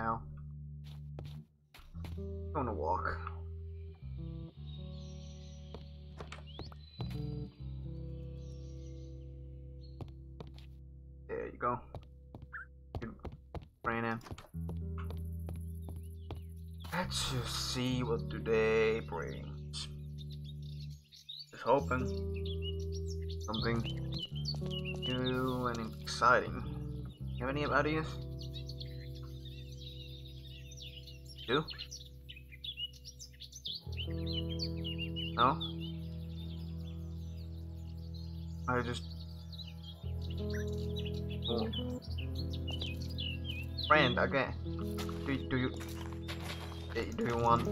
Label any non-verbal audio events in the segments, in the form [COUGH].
pal. On a walk. There you go. Good Brandon. Let's just see what today brings. Just hoping something new and exciting. You have any ideas? Do? No? I just. Oh. Friend, again. Do, do you. Do you want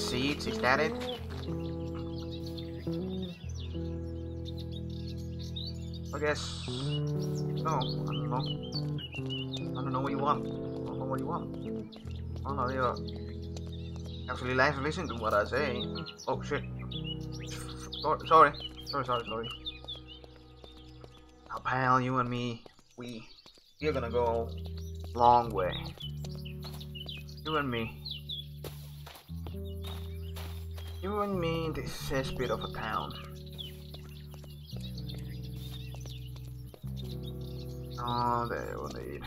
seeds? Is that it? I guess. No, I don't know. I don't know what you want. Know what you want. Oh, I don't know, you actually like listen to what I say. Oh shit. Sorry, sorry, sorry, sorry. Now, pal, you and me, we, we're gonna go long way. You and me. You and me, in this is bit of a town. Oh, they will need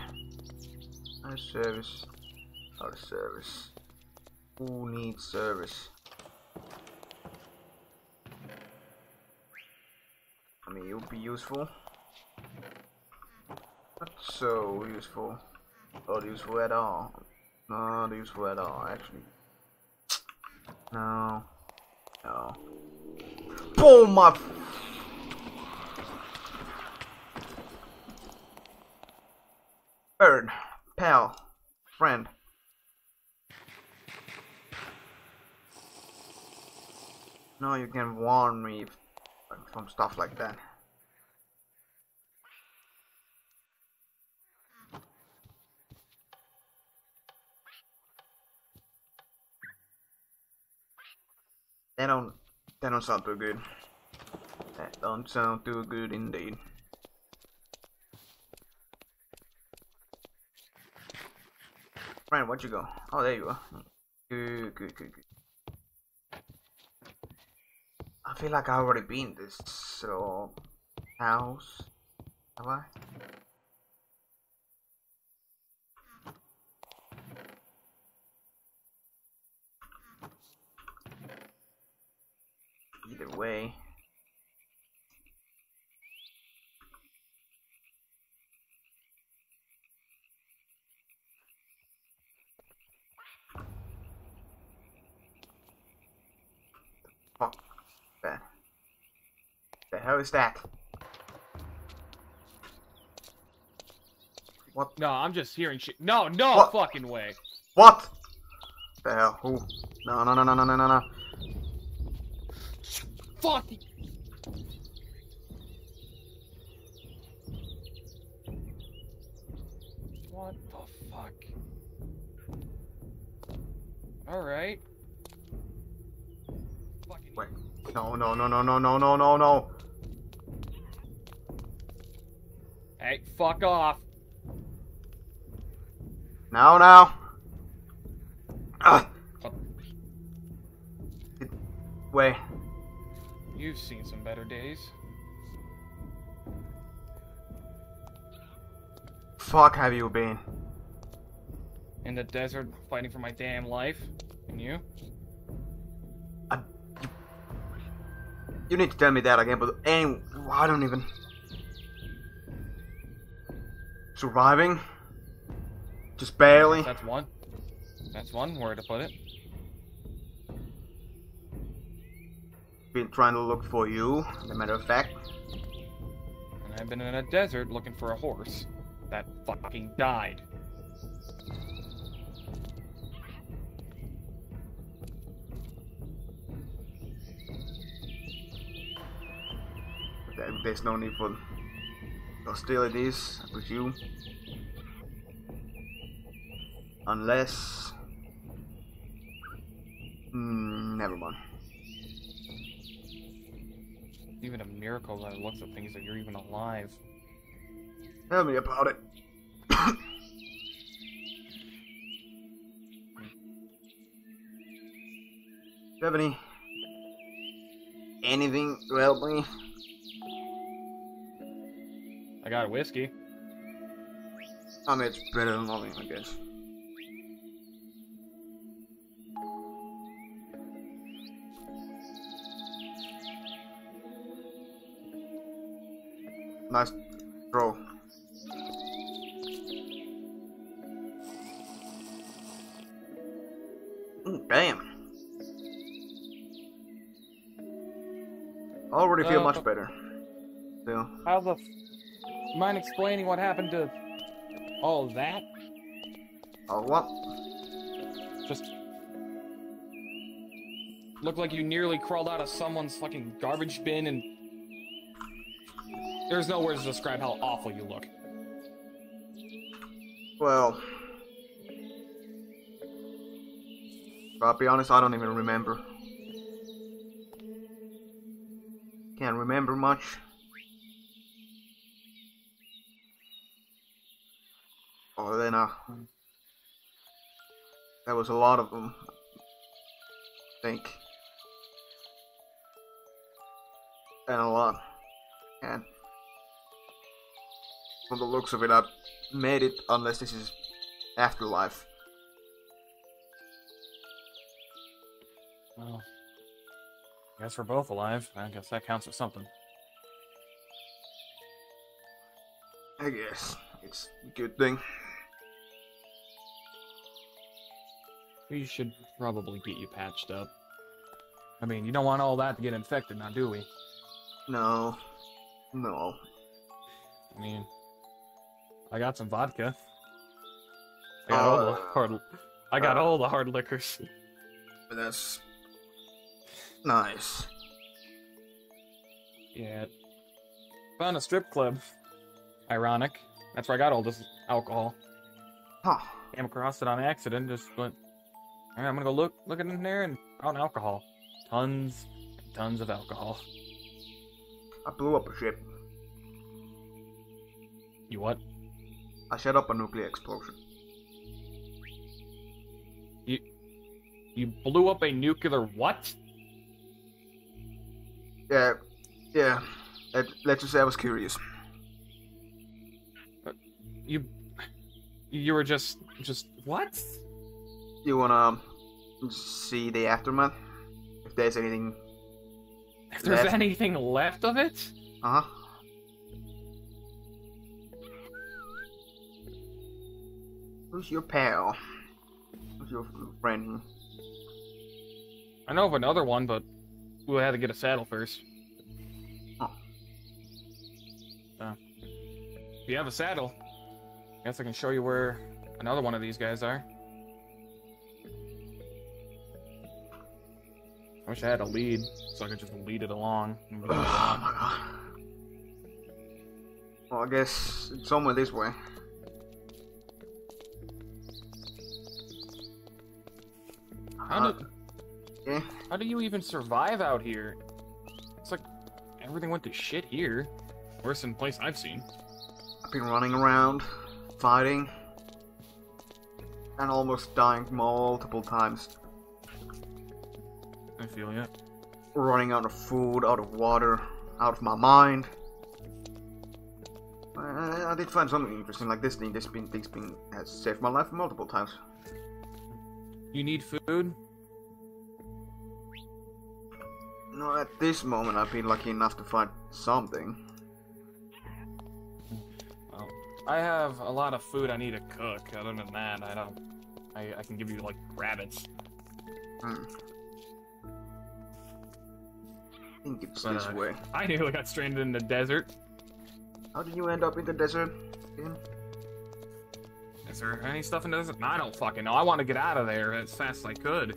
a service. Our service. Who needs service? I mean, it would be useful. Not so useful. Not useful at all. Not useful at all, actually. No. No. Oh my Bird, pal, friend. No, you can warn me from stuff like that. They don't. They don't sound too good. That don't sound too good indeed. Ryan, where'd you go? Oh, there you are. Good, good, good, good. I feel like I've already been this so house. Have I? Either way. The hell is that? What? No, I'm just hearing shit. No, no What? fucking way. What? The hell? Who? No, no, no, no, no, no, no, no. Fuck. What the fuck? Alright. Fucking Wait. No, no, no, no, no, no, no, no, no. Hey, fuck off. Now, now. Ah. Oh. Wait. You've seen some better days. Fuck have you been? In the desert, fighting for my damn life. And you? I, you, you need to tell me that again, but any, I don't even. Surviving? Just barely? That's one. That's one word to put it. Been trying to look for you, as a matter of fact. And I've been in a desert looking for a horse that fucking died. There's no need for Still, it is with you. Unless... Mm, never mind. Even a miracle that it looks at things that you're even alive. Tell me about it. [COUGHS] Do you have any anything to help me? I got a whiskey. I mean, it's better than nothing, I guess. Nice throw. Mm, damn. I already feel Uh, much better. Still. How the? Mind explaining what happened to all that? Oh, what? Just looked like you nearly crawled out of someone's fucking garbage bin, and there's no words to describe how awful you look. Well, I'll be honest, I don't even remember. Can't remember much. Oh, then uh, there was a lot of them. I think, and a lot, and from the looks of it, I made it unless this is afterlife. Well, I guess we're both alive. I guess that counts for something. I guess it's a good thing. We should probably get you patched up. I mean, you don't want all that to get infected, now do we? No, no. I mean, I got some vodka. I got all the Uh, hard. I got uh. all the hard liquors. But that's nice. Yeah. Found a strip club. Ironic. That's where I got all this alcohol. Huh. Came across it on accident. Just went. "Alright, I'm gonna go look look in there and found alcohol. Tons, tons of alcohol. I blew up a ship. You what? I set up a nuclear explosion. You blew up a nuclear what? Yeah, yeah. Let, let's just say I was curious. Uh, you. You were just just what? You wanna um, see the aftermath? If there's anything. If there's Left. anything left of it? Uh huh. Who's your pal? Who's your friend? I know of another one, but we had to get a saddle first. Oh. So, if you have a saddle, I guess I can show you where another one of these guys are. I wish I had a lead, so I could just lead it along. and it Oh along. my god. Well, I guess it's somewhere this way. How Uh, do, yeah. how do you even survive out here? It's like everything went to shit here. Worse than place I've seen. I've been running around, fighting, and almost dying multiple times. I feel ya. Running out of food, out of water, out of my mind. I, I did find something interesting, like this thing. This thing's been has saved my life multiple times. You need food? No, at this moment, I've been lucky enough to find something. Well, I have a lot of food I need to cook. Other than that, I don't. I, I can give you like rabbits. Hmm. I think it's this way. I nearly got stranded in the desert. How did you end up in the desert? again? Is there any stuff in the desert? No, I don't fucking know. I want to get out of there as fast as I could.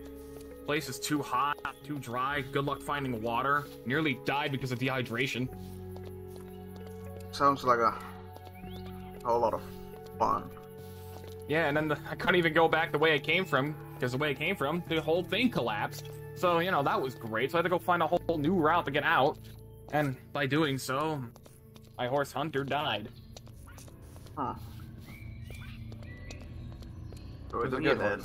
Place is too hot, too dry. Good luck finding water. Nearly died because of dehydration. Sounds like a whole lot of fun. Yeah, and then the, I couldn't even go back the way I came from because the way I came from, the whole thing collapsed. So you know that was great. So I had to go find a whole new route to get out, and by doing so, my horse Hunter died. Huh. So It was it's a a good good one.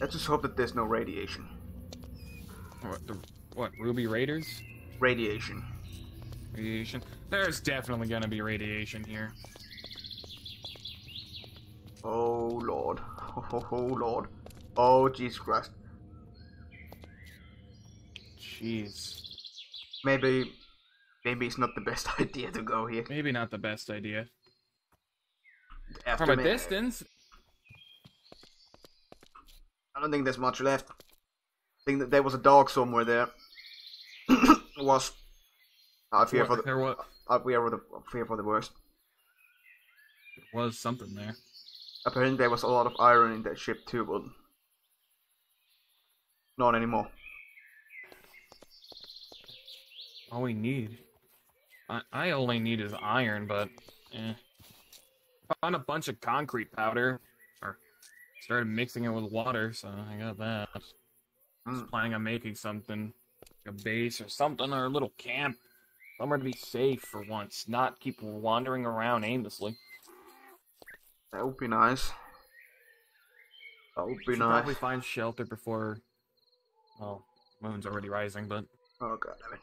Let's just hope that there's no radiation. What, the, what Ruby Raiders? Radiation. Radiation? There's definitely gonna be radiation here. Oh lord. Oh, oh lord. Oh Jesus Christ. Jeez. Maybe maybe it's not the best [LAUGHS] idea to go here. Maybe not the best idea. After From a distance, I don't think there's much left. I think that there was a dog somewhere there. [COUGHS] was I fear for the there was, I fear for the I fear for the worst. There was something there. Apparently there was a lot of iron in that ship too, but not anymore. All we need. I, I only need is iron, but eh. Found a bunch of concrete powder. Or started mixing it with water, so I got that. Mm. Just planning on making something. Like a base or something, or a little camp. Somewhere to be safe for once, not keep wandering around aimlessly. That would be nice. That would be Should nice. probably find shelter before. Well, moon's already rising, but Oh god damn it.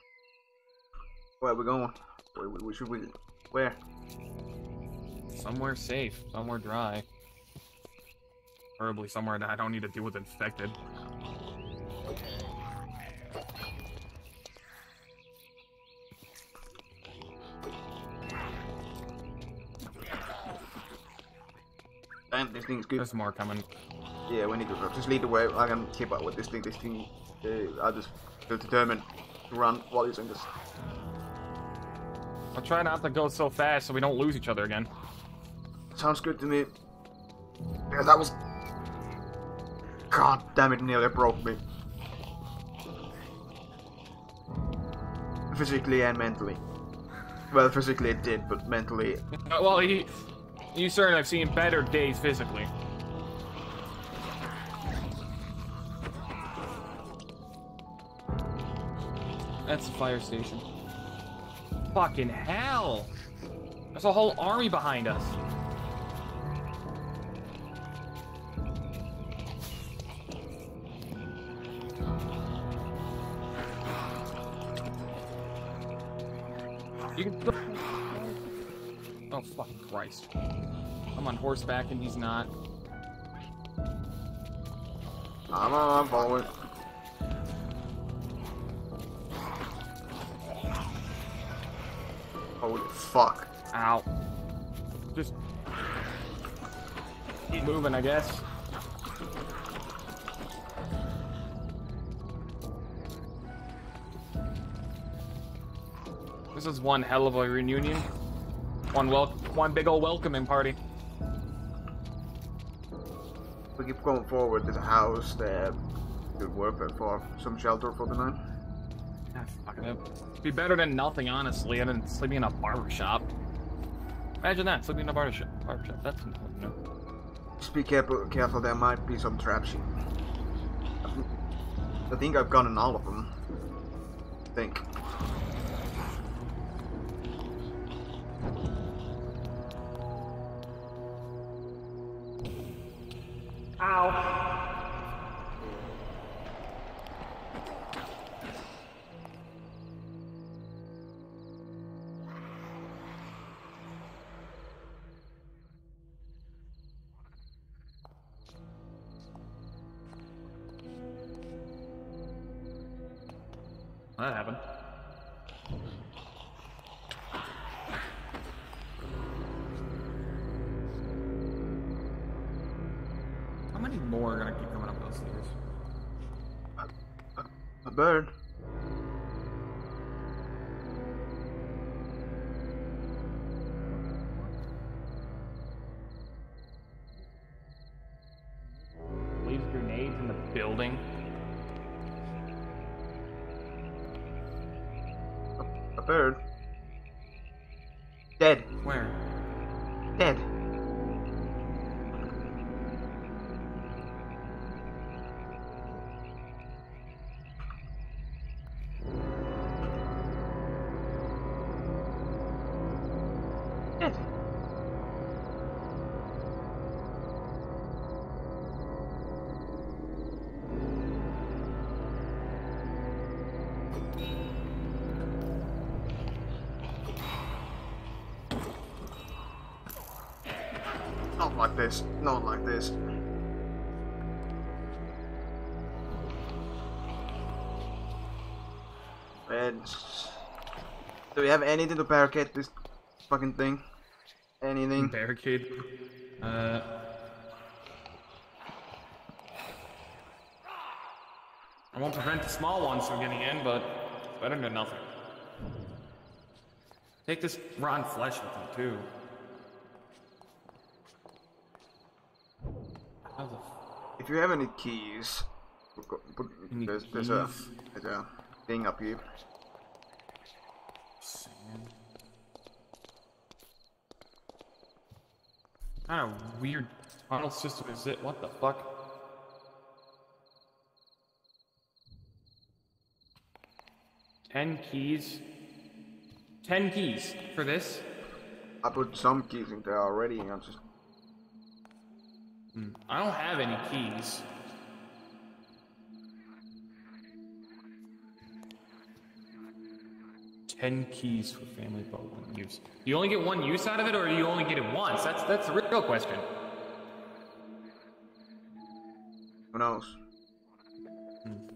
Where are we going? Where, where should we where? somewhere safe, somewhere dry. Preferably somewhere that I don't need to deal with infected. Damn, this thing's good. There's more coming. Yeah, we need to just lead the way. I can keep up with this thing. This thing, uh, I just feel determined to run while using this. I'll try not to go so fast so we don't lose each other again. Sounds good to me. Yeah, that was. God damn it, nearly broke me. Physically and mentally. Well, physically it did, but mentally, well, he, you certainly have seen better days physically. That's the fire station. Fucking hell! There's a whole army behind us. You can. Fucking Christ! I'm on horseback and he's not. I'm, I'm following. Holy fuck. Ow. Just keep moving, I guess. This is one hell of a reunion. One wel- one big old welcoming party. We keep going forward. There's a house there. Good work there for some shelter for the night. Ah, fuck it. Be better than nothing, honestly, and then sleeping in a barber shop. Imagine that, sleeping in a barber shop. Barber shop. That's no. Just be careful, careful. There might be some traps here. I think I've gotten all of them. I think. That happened. How many more are gonna keep coming up those stairs? A bird. Leaves grenades in the building. Bird. Dead. Where? Not like this. Not like this. And do we have anything to barricade this fucking thing? Anything? Barricade. Uh. I won't prevent the small ones from getting in, but it's better than nothing. Take this rotten flesh with them too. How the f- If you have any keys, Any there's, there's a there's a thing up here. Sand. Kind of weird tunnel system is it? What the fuck? Ten keys. Ten keys for this. I put some keys in there already. and I'm just I don't have any keys. Ten keys for family boat one use. You only get one use out of it, or you only get it once? That's that's the real question. who knows? Of